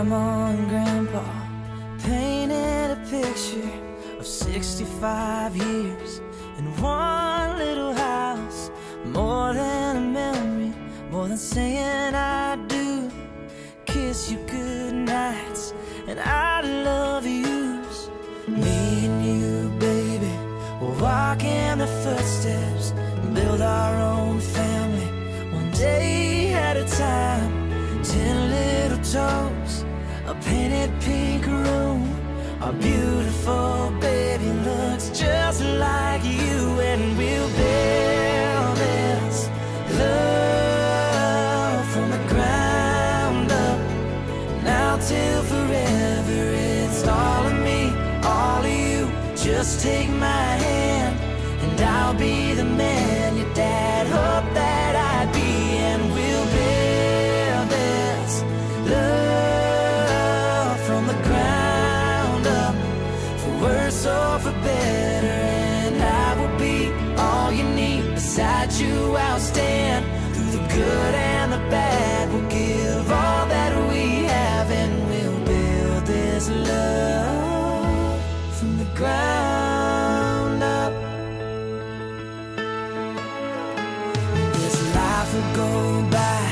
Grandma and Grandpa painted a picture of 65 years in one little house. More than a memory, more than saying I do. Kiss you good nights, and I love yous. Me and you, baby, we'll walk in the footsteps and build our own family one day at a time. Ten little toes, painted pink room. Our beautiful baby looks just like you, and we'll build this love from the ground up. Now till forever, it's all of me, all of you. Just take my hand, and I'll be the man your dad for better. And I will be all you need. Beside you, I'll stand through the good and the bad. We'll give all that we have, and we'll build this love from the ground up. This life will go by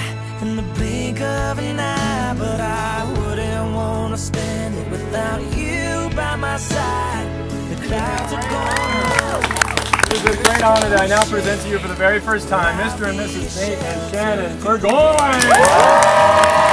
in the blink of an eye, but I wouldn't want to spend it without you by my side. Clouds are gonna. It is a great honor that I now present to you for the very first time, Mr. and Mrs. Nate and Shannon Burgoyne.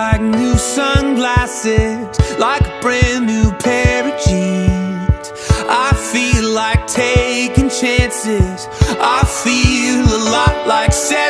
Like new sunglasses, like a brand new pair of jeans. I feel like taking chances. I feel a lot like 17.